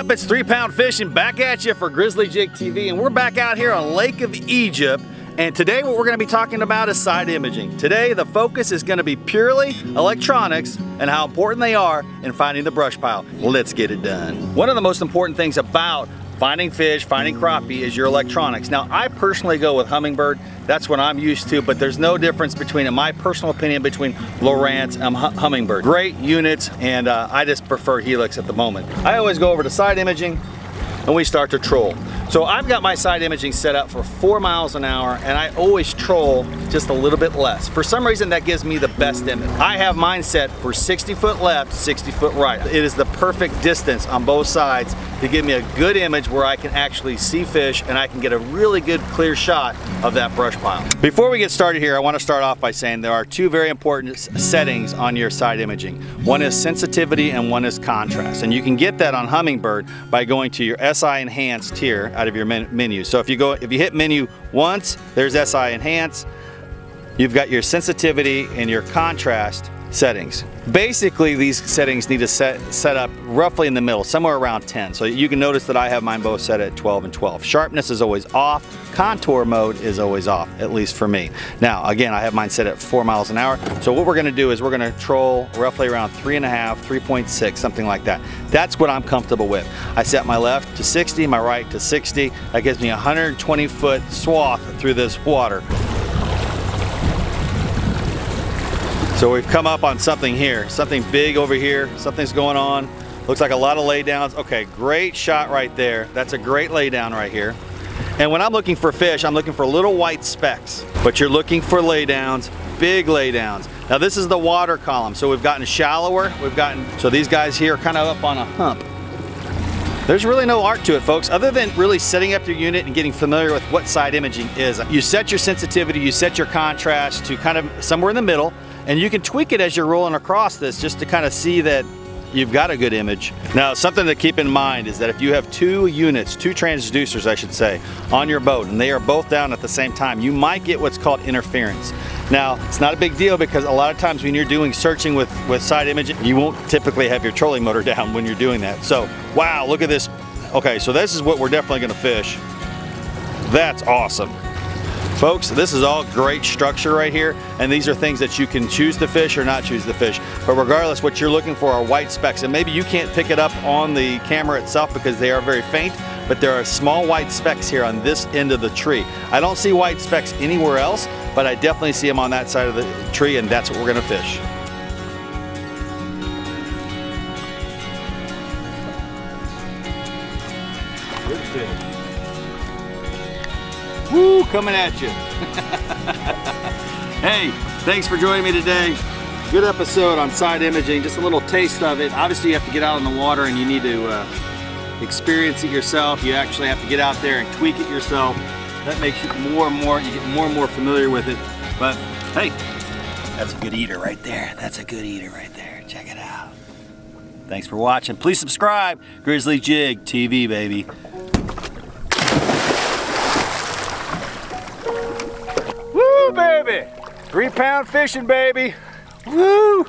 up? It's Three Pound Fishing back at you for Grizzly Jig TV, and we're back out here on Lake of Egypt. And today, what we're going to be talking about is side imaging. Today, the focus is going to be purely electronics and how important they are in finding the brush pile. Let's get it done. One of the most important things about finding fish, finding crappie is your electronics. Now, I personally go with Humminbird. That's what I'm used to, but there's no difference between, in my personal opinion, between Lowrance and Humminbird. Great units, and uh, I just prefer Helix at the moment. I always go over to side imaging, and we start to troll. So I've got my side imaging set up for four miles an hour and I always troll just a little bit less. For some reason that gives me the best image. I have mine set for 60 foot left, 60 foot right. It is the perfect distance on both sides to give me a good image where I can actually see fish and I can get a really good clear shot of that brush pile. Before we get started here, I want to start off by saying there are two very important settings on your side imaging. One is sensitivity and one is contrast. And you can get that on Humminbird by going to your SI Enhanced here out of your men menu. So if you go, if you hit menu once, there's SI Enhance. You've got your sensitivity and your contrast settings. Basically, these settings need to set, set up roughly in the middle, somewhere around 10. So you can notice that I have mine both set at 12 and 12. Sharpness is always off. Contour mode is always off, at least for me. Now, again, I have mine set at four miles an hour. So what we're gonna do is we're gonna troll roughly around three and a half, 3.6, something like that. That's what I'm comfortable with. I set my left to 60, my right to 60. That gives me a 120 foot swath through this water. So we've come up on something here, something big over here, something's going on. Looks like a lot of laydowns. Okay, great shot right there. That's a great laydown right here. And when I'm looking for fish, I'm looking for little white specks, but you're looking for laydowns, big laydowns. Now this is the water column. So we've gotten shallower, we've gotten, so these guys here are kind of up on a hump. There's really no art to it, folks, other than really setting up your unit and getting familiar with what side imaging is. You set your sensitivity, you set your contrast to kind of somewhere in the middle, and you can tweak it as you're rolling across this just to kind of see that you've got a good image. Now, something to keep in mind is that if you have two units, two transducers, I should say, on your boat, and they are both down at the same time, you might get what's called interference. Now, it's not a big deal because a lot of times when you're doing searching with, with side image, you won't typically have your trolling motor down when you're doing that. So, wow, look at this. Okay, so this is what we're definitely gonna fish. That's awesome. Folks, this is all great structure right here, and these are things that you can choose to fish or not choose to fish. But regardless, what you're looking for are white specks, and maybe you can't pick it up on the camera itself because they are very faint, but there are small white specks here on this end of the tree. I don't see white specks anywhere else, but I definitely see them on that side of the tree, and that's what we're gonna fish. Good fish. Woo, coming at you. hey, thanks for joining me today. Good episode on side imaging, just a little taste of it. Obviously you have to get out in the water and you need to uh, experience it yourself. You actually have to get out there and tweak it yourself. That makes you more and more, you get more and more familiar with it. But hey, that's a good eater right there. That's a good eater right there. Check it out. Thanks for watching. Please subscribe. Grizzly Jig TV, baby. Baby! Three pound fishing, baby. Woo!